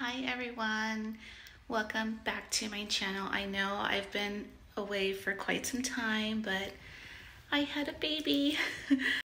Hi everyone, welcome back to my channel. I know I've been away for quite some time, but I had a baby.